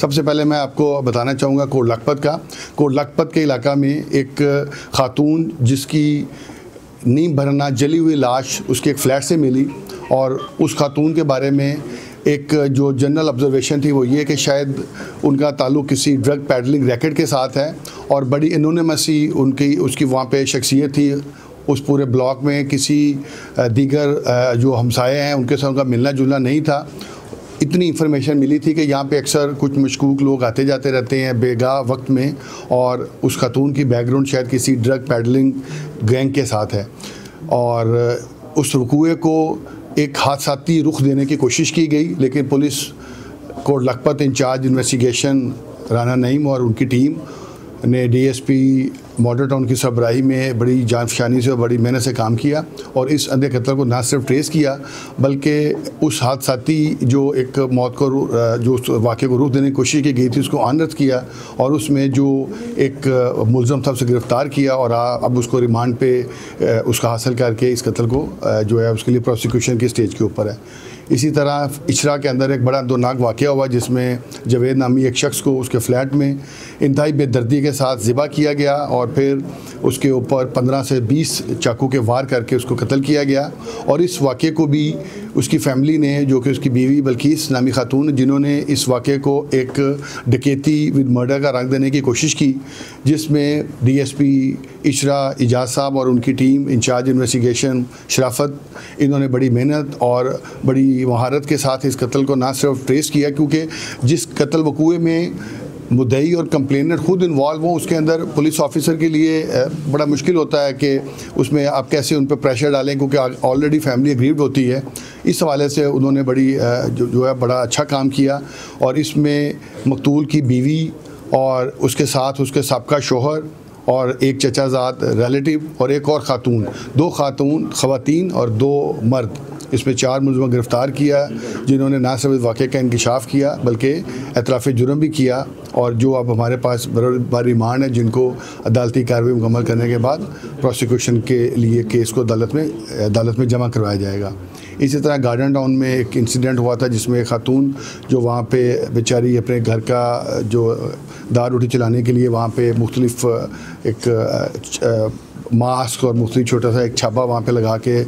सबसे पहले मैं आपको बताना चाहूँगा कोट लखपत का। कोट लखपत के इलाका में एक खातून जिसकी नीम भरना, जली हुई लाश उसके एक फ्लैट से मिली और उस खातून के बारे में एक जो जनरल ऑब्जर्वेशन थी वो ये कि शायद उनका ताल्लुक किसी ड्रग पैडलिंग रैकेट के साथ है और बड़ी इनोनमसी उनकी, उसकी वहाँ पे शख्सियत थी। उस पूरे ब्लॉक में किसी दीगर जो हमसाए हैं उनके साथ उनका मिलना जुलना नहीं था। इतनी इन्फॉर्मेशन मिली थी कि यहाँ पे अक्सर कुछ मशकूक लोग आते जाते रहते हैं बेगा वक्त में और उस खातून की बैकग्राउंड शायद किसी ड्रग पैडलिंग गैंग के साथ है। और उस रुकुए को एक हादसाती रुख देने की कोशिश की गई, लेकिन पुलिस को लखपत इंचार्ज इन्वेस्टिगेशन राना नईम और उनकी टीम ने डीएसपी मॉडल टाउन की सबराही में बड़ी जानफशानी से और बड़ी मेहनत से काम किया और इस अंधे कत्ल को ना सिर्फ़ ट्रेस किया, बल्कि उस हादसाती जो एक मौत को जो वाक़े को रूप देने की कोशिश की गई थी, उसको आनत किया और उसमें जो एक मुलम था उसे गिरफ़्तार किया और अब उसको रिमांड पे उसका हासिल करके इस कत्ल को जो है उसके लिए प्रोसिक्यूशन की स्टेज के ऊपर है। इसी तरह इचरा के अंदर एक बड़ा दोनाक वाक़ हुआ जिसमें जवेद नामी एक शख्स को उसके फ्लैट में इंतहाई बेदर्दी के साथ ज़िबा किया गया और फिर उसके ऊपर 15 से 20 चाकू के वार करके उसको कत्ल किया गया। और इस वाक़े को भी उसकी फैमिली ने, जो कि उसकी बीवी बल्कि नामी खातून, जिन्होंने इस वाक़े को एक डकैती विद मर्डर का रंग देने की कोशिश की, जिसमें डीएसपी इशरा इजाज साहब और उनकी टीम, इंचार्ज इन्वेस्टिगेशन शराफत, इन्होंने बड़ी मेहनत और बड़ी महारत के साथ इस कत्ल को ना सिर्फ़ ट्रेस किया, क्योंकि जिस कत्ल वकूए में मुदई और कंप्लेनर खुद इन्वॉल्व हों, उसके अंदर पुलिस ऑफिसर के लिए बड़ा मुश्किल होता है कि उसमें आप कैसे उन पर प्रेशर डालें, क्योंकि ऑलरेडी फैमिली अग्रीव्ड होती है। इस हवाले से उन्होंने बड़ी जो जो है, बड़ा अच्छा काम किया। और इसमें मकतूल की बीवी और उसके साथ उसके सबका शोहर और एक चचाजाद रिलेटिव और एक और ख़ातून। दो ख़ातून, ख़वातीन और दो मर्द। इसमें चार मुलजमा गिरफ़्तार किया, जिन्होंने ना सिर्फ़ इस वाक़े का इंकशाफ किया, बल्कि एतराफ़ जुर्म भी किया। और जो अब हमारे पास बार रिमांड है, जिनको अदालती कार्रवाई मुकम्मल करने के बाद प्रोसिक्यूशन के लिए केस को अदालत में अदालत में जमा करवाया जाएगा। इसी तरह गार्डन टाउन में एक इंसिडेंट हुआ था, जिसमें एक खातून जो वहाँ पे बेचारी अपने घर का, जो दार रोटी चलाने के लिए वहाँ पे मुख्तलिफ़ एक मास्क और मुख्तलिफ़ छोटा सा एक छापा वहाँ पे लगा के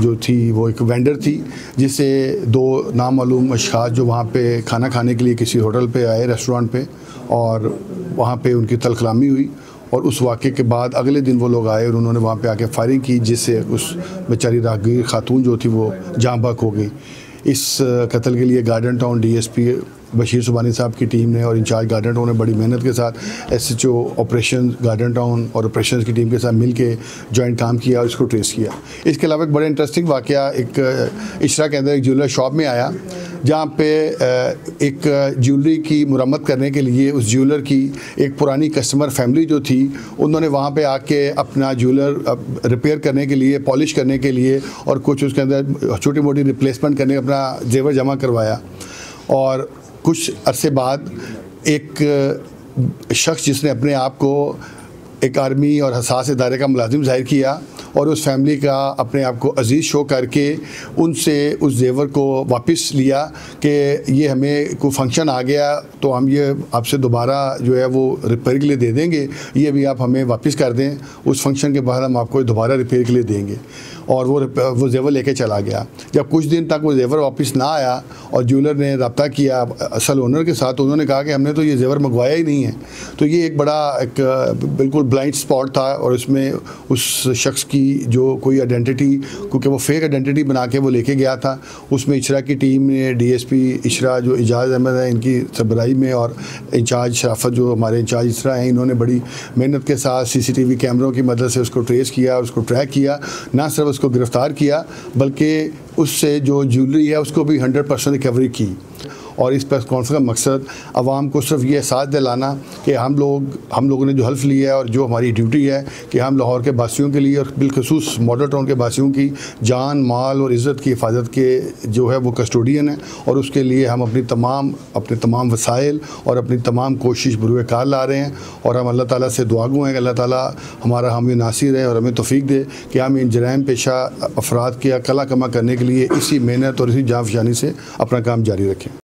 जो थी वो एक वेंडर थी, जिससे दो नामालूम अशास जो वहाँ पे खाना खाने के लिए किसी होटल पे आए, रेस्टोरेंट पे, और वहाँ पे उनकी तलखलामी हुई, और उस वाक़े के बाद अगले दिन वो लोग आए और उन्होंने वहाँ पे आके फायरिंग की, जिससे उस बेचारी राहगीर खातून जो थी वो जाँ बक हो गई। इस कत्ल के लिए Garden Town DSP Bashir Subhani साहब की टीम ने और इंचार्ज गार्डन टाउन ने बड़ी मेहनत के साथ S H O operation Garden Town और ऑपरेशन की टीम के साथ मिल के जॉइंट काम किया और इसको ट्रेस किया। इसके अलावा एक बड़ा इंटरेस्टिंग वाक़ एक इशरा के अंदर एक ज्वेलर शॉप में आया। जहाँ पे एक ज्वेलरी की मुरम्मत करने के लिए उस ज्वेलर की एक पुरानी कस्टमर फैमिली जो थी, उन्होंने वहाँ पे आके अपना ज्वेलर रिपेयर करने के लिए, पॉलिश करने के लिए और कुछ उसके अंदर छोटी मोटी रिप्लेसमेंट करने, अपना जेवर जमा करवाया। और कुछ अरसे बाद एक शख्स जिसने अपने आप को एक आर्मी और हसास इदारे का मुलाजिम ज़ाहिर किया और उस फैमिली का अपने आप को अज़ीज़ शो करके उनसे, उस जेवर को वापस लिया कि ये हमें कोई फ़ंक्शन आ गया तो हम ये आपसे दोबारा जो है वो रिपेयर के लिए दे देंगे। ये भी आप हमें वापस कर दें। उस फ़ंक्शन के बाद हम आपको दोबारा रिपेयर के लिए देंगे। और वो वो जेवर लेके चला गया। जब कुछ दिन तक वो जेवर वापस ना आया और ज्वेलर ने रबता किया, असल ओनर के साथ उन्होंने कहा कि हमने तो ये जेवर मंगवाया ही नहीं है। तो ये एक बड़ा एक, बिल्कुल ब्लाइंड स्पॉट था और इसमें उस शख्स की जो कोई आइडेंटिटी क्योंकि वो फेक आइडेंटिटी बना के वो लेके गया था। उसमें इशरा की टीम ने डी एस पी इशरा जो एजाज अहमद है, इनकी सबराई में और इंचार्ज शराफत जो हमारे इंचार्ज इशरा हैं, इन्होंने बड़ी मेहनत के साथ सी सी टी वी कैमरों की मदद से उसको ट्रेस किया, उसको ट्रैक किया। ना सिर्फ़ उसको गिरफ़्तार किया बल्कि उससे जो ज्वेलरी है उसको भी हंड्रेड परसेंट रिकवरी की। और इस प्रेस कॉन्फ्रेंस का मकसद? आवाम को सिर्फ़ ये एहसास दिलाना कि हम लोग, हम लोगों ने जो हल्फ लिया है और जो हमारी ड्यूटी है कि हम लाहौर के बासियों के लिए और बिलखसूस मॉडल टाउन के बासियों की जान, माल और इज़्ज़त की हिफाजत के जो है वो कस्टोडियन है और उसके लिए हम अपनी तमाम, अपने तमाम वसाइल और अपनी तमाम कोशिश बुरुए कार ला रहे हैं और हम अल्लाह ताला से दुआ गो हैं कि अल्लाह ताला हमारा हम नासिर है और हमें तोफ़ी दे कि हम इन जराम पेशा अफराद के कला कमा करने के लिए इसी मेहनत और इसी जाफशानी से अपना काम जारी रखें।